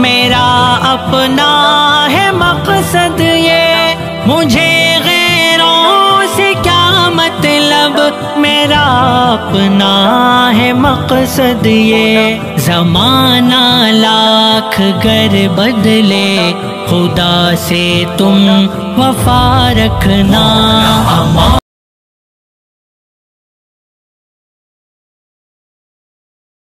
मेरा अपना है मकसद ये। मुझे गैरों से क्या मतलब? मेरा अपना है मकसद ये। जमाना लाख कर बदले, खुदा से तुम वफा रखना।